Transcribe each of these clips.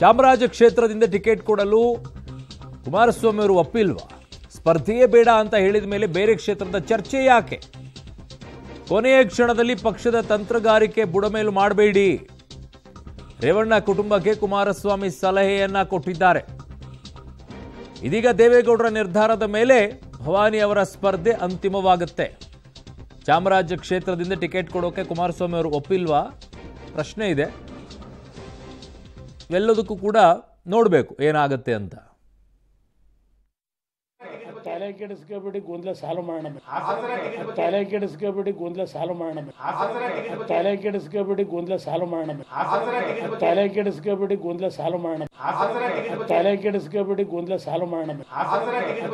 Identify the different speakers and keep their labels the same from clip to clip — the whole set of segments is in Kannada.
Speaker 1: ಚಾಮರಾಜ ಕ್ಷೇತ್ರದಿಂದ ಟಿಕೆಟ್ ಕೊಡಲು ಕುಮಾರಸ್ವಾಮಿ ಅವರು ಒಪ್ಪಿಲ್ವಾ? ಸ್ಪರ್ಧೆಯೇ ಬೇಡ ಅಂತ ಹೇಳಿದ ಮೇಲೆ ಬೇರೆ ಕ್ಷೇತ್ರದ ಚರ್ಚೆ ಯಾಕೆ? ಕೊನೆಯ ಕ್ಷಣದಲ್ಲಿ ಪಕ್ಷದ ತಂತ್ರಗಾರಿಕೆ ಬುಡಮೇಲು ಮಾಡಬೇಡಿ. ರೇವಣ್ಣ ಕುಟುಂಬಕ್ಕೆ ಕುಮಾರಸ್ವಾಮಿ ಸಲಹೆಯನ್ನ ಕೊಟ್ಟಿದ್ದಾರೆ. ಇದೀಗ ದೇವೇಗೌಡರ ನಿರ್ಧಾರದ ಮೇಲೆ ಭವಾನಿ ಅವರ ಸ್ಪರ್ಧೆ ಅಂತಿಮವಾಗುತ್ತೆ. ಚಾಮರಾಜ ಕ್ಷೇತ್ರದಿಂದ ಟಿಕೆಟ್ ಕೊಡೋಕೆ ಕುಮಾರಸ್ವಾಮಿ ಅವರು ಒಪ್ಪಿಲ್ವಾ? ಪ್ರಶ್ನೆ ಇದೆ. ಎಲ್ಲದಕ್ಕೂ ಕೂಡ ನೋಡಬೇಕು ಏನಾಗುತ್ತೆ ಅಂತ.
Speaker 2: ತಲೆ ಕೆಡಿಸ್ಕೊಬಿಟ್ಟು ಗೊಂದಲ ಸಾಲ್ವ್ ಮಾಡೋಣ ತಲೆ ಕೆಡಿಸ್ಕೊಬಿಟ್ಟು ಗೊಂದಲ ಸಾಲ್ವ್ ಮಾಡೋಣ ತಲೆ ಕೆಡಿಸ್ಕೊಬಿಟ್ಟು ಗೊಂದಲ ಸಾಲ್ವ್ ಮಾಡೋಣ ತಲೆ ಕೆಡಿಸ್ಕೊಬಿಟ್ಟು ಗೊಂದಲ ಸಾಲ್ವ್ ಮಾಡೋಣ ತಲೆ ಕೆಡಿಸ್ಕೊಬಿಟ್ಟು ಗೊಂದಲ ಸಾಲ್ವ್ ಮಾಡೋಣ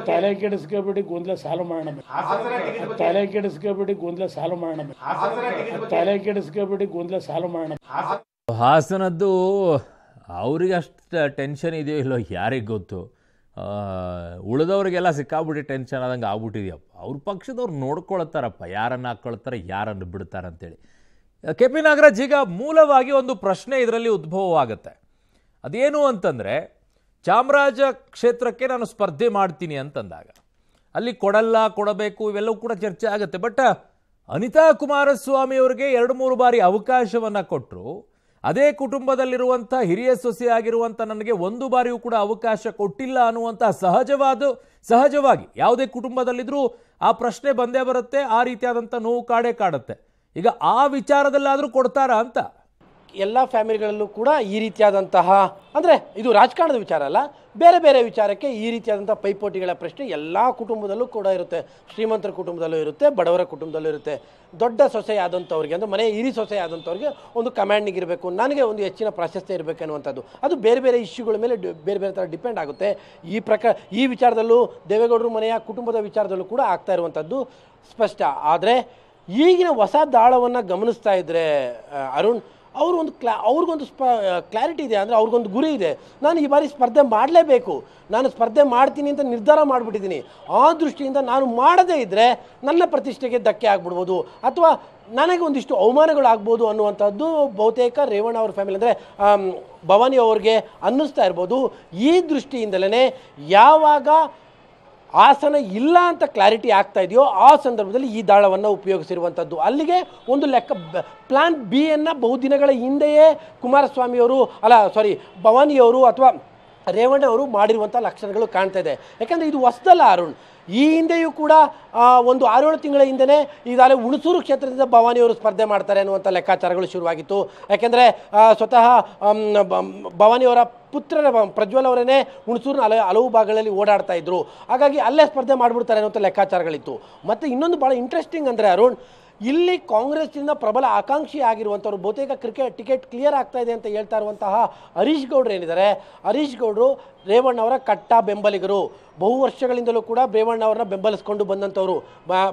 Speaker 2: ತಲೆ ಕೆಡಿಸ್ಕೊಬಿಟ್ಟು ಗೊಂದಲ ಸಾಲ್ವ್ ಮಾಡೋಣ ತಲೆ ಕೆಡಿಸ್ಕೊಬಿಟ್ಟು ಗೊಂದಲ ಸಾಲ್ವ್ ಮಾಡೋಣ ತಲೆ ಕೆಡಿಸ್ಕೊಬಿಟ್ಟು ಗೊಂದಲ ಸಾಲ್ವ್ ಮಾಡೋಣ
Speaker 1: ಹಾಸನದ್ದು ಅವ್ರಿಗೆ ಅಷ್ಟು ಟೆನ್ಷನ್ ಇದೆಯೋ ಇಲ್ಲೋ ಯಾರಿಗೆ ಗೊತ್ತು? ಉಳಿದವ್ರಿಗೆಲ್ಲ ಸಿಕ್ಕಾಬಿಟ್ಟು ಟೆನ್ಷನ್ ಆದಂಗೆ ಆಗ್ಬಿಟ್ಟಿದೆಯಪ್ಪ. ಅವ್ರ ಪಕ್ಷದವ್ರು ನೋಡ್ಕೊಳ್ತಾರಪ್ಪ. ಯಾರನ್ನು ಹಾಕ್ಕೊಳ್ತಾರೆ ಯಾರನ್ನು ಬಿಡ್ತಾರೆ ಅಂತೇಳಿ. ಕೆ ಪಿ ನಾಗರಾಜ್, ಈಗ ಮೂಲವಾಗಿ ಒಂದು ಪ್ರಶ್ನೆ ಇದರಲ್ಲಿ ಉದ್ಭವವಾಗುತ್ತೆ. ಅದೇನು ಅಂತಂದರೆ, ಚಾಮರಾಜ ಕ್ಷೇತ್ರಕ್ಕೆ ನಾನು ಸ್ಪರ್ಧೆ ಮಾಡ್ತೀನಿ ಅಂತಂದಾಗ, ಅಲ್ಲಿ ಕೊಡಲ್ಲ, ಕೊಡಬೇಕು, ಇವೆಲ್ಲವೂ ಕೂಡ ಚರ್ಚೆ ಆಗುತ್ತೆ. ಬಟ್ ಅನಿತಾ ಕುಮಾರಸ್ವಾಮಿ ಅವರಿಗೆ ಎರಡು ಮೂರು ಬಾರಿ ಅವಕಾಶವನ್ನು ಕೊಟ್ಟರು ಅದೇ ಕುಟುಂಬದಲ್ಲಿರುವಂಥ ಹಿರಿಯ ಸೊಸೆಯಾಗಿರುವಂಥ ನನಗೆ ಒಂದು ಬಾರಿಯೂ ಕೂಡ ಅವಕಾಶ ಕೊಟ್ಟಿಲ್ಲ ಅನ್ನುವಂಥ ಸಹಜವಾದ, ಸಹಜವಾಗಿ ಯಾವುದೇ ಕುಟುಂಬದಲ್ಲಿದ್ದರೂ ಆ ಪ್ರಶ್ನೆ ಬಂದೇ ಬರುತ್ತೆ, ಆ ರೀತಿಯಾದಂಥ ನೋವು ಕಾಡೇ ಕಾಡುತ್ತೆ. ಈಗ ಆ ವಿಚಾರದಲ್ಲಾದರೂ ಕೊಡ್ತಾರಾ ಅಂತ?
Speaker 3: ಎಲ್ಲ ಫ್ಯಾಮಿಲಿಗಳಲ್ಲೂ ಕೂಡ ಈ ರೀತಿಯಾದಂತಹ, ಅಂದರೆ ಇದು ರಾಜಕಾರಣದ ವಿಚಾರ ಅಲ್ಲ ಬೇರೆ ಬೇರೆ ವಿಚಾರಕ್ಕೆ ಈ ರೀತಿಯಾದಂಥ ಪೈಪೋಟಿಗಳ ಪ್ರಶ್ನೆ ಎಲ್ಲ ಕುಟುಂಬದಲ್ಲೂ ಕೂಡ ಇರುತ್ತೆ. ಶ್ರೀಮಂತರ ಕುಟುಂಬದಲ್ಲೂ ಇರುತ್ತೆ, ಬಡವರ ಕುಟುಂಬದಲ್ಲೂ ಇರುತ್ತೆ. ದೊಡ್ಡ ಸೊಸೆ ಆದಂಥವ್ರಿಗೆ ಅಂದರೆ ಮನೆ ಹಿರಿ ಸೊಸೆ ಆದಂಥವ್ರಿಗೆ ಒಂದು ಕಮ್ಯಾಂಡಿಂಗ್ ಇರಬೇಕು ನನಗೆ ಒಂದು ಹೆಚ್ಚಿನ ಪ್ರಾಶಸ್ತ್ಯ ಇರಬೇಕು ಅನ್ನುವಂಥದ್ದು. ಅದು ಬೇರೆ ಬೇರೆ ಇಶ್ಯೂಗಳ ಮೇಲೆ ಬೇರೆ ಬೇರೆ ಥರ ಡಿಪೆಂಡ್ ಆಗುತ್ತೆ. ಈ ಪ್ರಕಾರ ಈ ವಿಚಾರದಲ್ಲೂ ದೇವೇಗೌಡರು ಮನೆಯ ಕುಟುಂಬದ ವಿಚಾರದಲ್ಲೂ ಕೂಡ ಆಗ್ತಾ ಇರುವಂಥದ್ದು ಸ್ಪಷ್ಟ. ಆದರೆ ಈಗಿನ ಹೊಸ ದಾಳವನ್ನು ಗಮನಿಸ್ತಾ ಇದ್ದರೆ ಅರುಣ್ ಅವರು ಒಂದು ಕ್ಲಾ, ಅವ್ರಿಗೊಂದು ಸ್ಪ ಕ್ಲಾರಿಟಿ ಇದೆ ಅಂದರೆ ಅವ್ರಿಗೊಂದು ಗುರಿ ಇದೆ. ನಾನು ಈ ಬಾರಿ ಸ್ಪರ್ಧೆ ಮಾಡಲೇಬೇಕು. ನಾನು ಸ್ಪರ್ಧೆ ಮಾಡ್ತೀನಿ ಅಂತ ನಿರ್ಧಾರ ಮಾಡಿಬಿಟ್ಟಿದ್ದೀನಿ. ಆ ದೃಷ್ಟಿಯಿಂದ ನಾನು ಮಾಡದೇ ಇದ್ದರೆ ನನ್ನ ಪ್ರತಿಷ್ಠೆಗೆ ಧಕ್ಕೆ ಆಗ್ಬಿಡ್ಬೋದು. ಅಥವಾ ನನಗೆ ಒಂದಿಷ್ಟು ಅವಮಾನಗಳು ಆಗ್ಬೋದು ಅನ್ನುವಂಥದ್ದು ಬಹುತೇಕ ರೇವಣ್ಣ ಅವ್ರ ಫ್ಯಾಮಿಲಿ ಅಂದರೆ ಭವಾನಿ ಅವ್ರಿಗೆ ಅನ್ನಿಸ್ತಾ ಇರ್ಬೋದು. ಈ ದೃಷ್ಟಿಯಿಂದಲೇ ಯಾವಾಗ ಆಸನ ಇಲ್ಲ ಅಂತ ಕ್ಲಾರಿಟಿ ಆಗ್ತಾ ಇದೆಯೋ ಆ ಸಂದರ್ಭದಲ್ಲಿ ಈ ದಾಳವನ್ನು ಉಪಯೋಗಿಸಿರುವಂಥದ್ದು ಅಲ್ಲಿಗೆ ಒಂದು ಲೆಕ್ಕ ಪ್ಲಾನ್ ಬಿ ಅನ್ನು ಬಹುದಿನಗಳ ಹಿಂದೆಯೇ ಕುಮಾರಸ್ವಾಮಿಯವರು ಅಲ್ಲ ಸಾರಿ ಭವಾನಿಯವರು ಅಥವಾ ರೇವಣ್ಣ ಅವರು ಮಾಡಿರುವಂಥ ಲಕ್ಷಣಗಳು ಕಾಣ್ತಾ ಇದೆ. ಯಾಕಂದರೆ ಇದು ಹೊಸದಲ್ಲ ಅರುಣ್. ಈ ಹಿಂದೆಯೂ ಕೂಡ ಒಂದು ಆರೇಳು ತಿಂಗಳ ಹಿಂದೆಯೇ ಈಗಾಗಲೇ ಹುಣಸೂರು ಕ್ಷೇತ್ರದಿಂದ ಭವಾನಿಯವರು ಸ್ಪರ್ಧೆ ಮಾಡ್ತಾರೆ ಅನ್ನುವಂಥ ಲೆಕ್ಕಾಚಾರಗಳು ಶುರುವಾಗಿತ್ತು. ಯಾಕೆಂದರೆ ಸ್ವತಃ ಭವಾನಿಯವರ ಪುತ್ರರ ಪ್ರಜ್ವಲ್ ಅವರೇ ಹುಣಸೂರಿನ ಹಲ ಹಲವು ಭಾಗಗಳಲ್ಲಿ ಓಡಾಡ್ತಾ ಇದ್ರು. ಹಾಗಾಗಿ ಅಲ್ಲೇ ಸ್ಪರ್ಧೆ ಮಾಡಿಬಿಡ್ತಾರೆ ಅನ್ನುವಂಥ ಲೆಕ್ಕಾಚಾರಗಳಿತ್ತು. ಮತ್ತು ಇನ್ನೊಂದು ಭಾಳ ಇಂಟ್ರೆಸ್ಟಿಂಗ್ ಅಂದರೆ ಅರುಣ್, ಇಲ್ಲಿ ಕಾಂಗ್ರೆಸ್ನಿಂದ ಪ್ರಬಲ ಆಕಾಂಕ್ಷಿ ಆಗಿರುವಂಥವ್ರು ಬಹುತೇಕ ಕ್ರಿಕೆಟ್ ಟಿಕೆಟ್ ಕ್ಲಿಯರ್ ಆಗ್ತಾ ಇದೆ ಅಂತ ಹೇಳ್ತಾ ಇರುವಂತಹ ಹರೀಶ್ ಗೌಡ್ರು ಏನಿದ್ದಾರೆ? ಹರೀಶ್ ಗೌಡ್ರು ರೇವಣ್ಣ ಅವರ ಕಟ್ಟ ಬೆಂಬಲಿಗರು. ಬಹು ವರ್ಷಗಳಿಂದಲೂ ಕೂಡ ರೇವಣ್ಣ ಅವರನ್ನ ಬೆಂಬಲಿಸ್ಕೊಂಡು ಬಂದಂಥವ್ರು.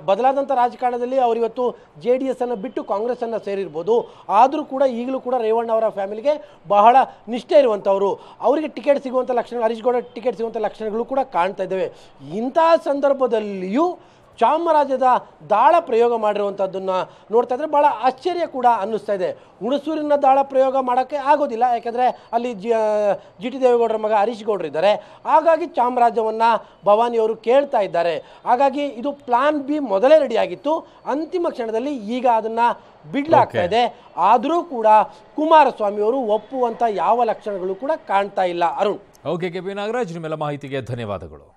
Speaker 3: ಬದಲಾದಂಥ ರಾಜಕಾರಣದಲ್ಲಿ ಅವರಿವತ್ತು ಜೆ ಡಿ ಎಸ್ ಅನ್ನು ಬಿಟ್ಟು ಕಾಂಗ್ರೆಸ್ಸನ್ನು ಸೇರಿರ್ಬೋದು. ಆದರೂ ಕೂಡ ಈಗಲೂ ಕೂಡ ರೇವಣ್ಣ ಅವರ ಫ್ಯಾಮಿಲಿಗೆ ಬಹಳ ನಿಷ್ಠೆ ಇರುವಂಥವ್ರು. ಅವರಿಗೆ ಟಿಕೆಟ್ ಸಿಗುವಂಥ ಲಕ್ಷಣಗಳು ಹರೀಶ್ ಗೌಡ ಟಿಕೆಟ್ ಸಿಗುವಂಥ ಲಕ್ಷಣಗಳು ಕೂಡ ಕಾಣ್ತಾ ಇದ್ದಾವೆ. ಇಂತಹ ಸಂದರ್ಭದಲ್ಲಿಯೂ ಚಾಮರಾಜದ ದಾಳ ಪ್ರಯೋಗ ಮಾಡಿರುವಂಥದ್ದನ್ನು ನೋಡ್ತಾ ಇದ್ರೆ ಭಾಳ ಆಶ್ಚರ್ಯ ಕೂಡ ಅನ್ನಿಸ್ತಾ ಇದೆ. ಹುಣಸೂರಿನ ದಾಳ ಪ್ರಯೋಗ ಮಾಡೋಕ್ಕೆ ಆಗೋದಿಲ್ಲ ಯಾಕೆಂದರೆ ಅಲ್ಲಿ ಜಿ ಜಿ ಟಿ ದೇವೇಗೌಡರ ಮಗ ಹರೀಶ್ ಗೌಡ್ರು ಇದ್ದಾರೆ. ಹಾಗಾಗಿ ಚಾಮರಾಜವನ್ನು ಭವಾನಿಯವರು ಕೇಳ್ತಾ ಇದ್ದಾರೆ. ಹಾಗಾಗಿ ಇದು ಪ್ಲಾನ್ ಬಿ ಮೊದಲೇ ರೆಡಿಯಾಗಿತ್ತು ಅಂತಿಮ ಕ್ಷಣದಲ್ಲಿ ಈಗ ಅದನ್ನು ಬಿಡ್ಲಾಗ್ತಾ ಇದೆ. ಆದರೂ ಕೂಡ ಕುಮಾರಸ್ವಾಮಿಯವರು ಒಪ್ಪುವಂಥ ಯಾವ ಲಕ್ಷಣಗಳು ಕೂಡ ಕಾಣ್ತಾ ಇಲ್ಲ. Arun.
Speaker 1: Okay K P Nagaraj ನಿಮ್ಮೆಲ್ಲ ಮಾಹಿತಿಗೆ ಧನ್ಯವಾದಗಳು.